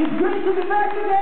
It's great to be back again.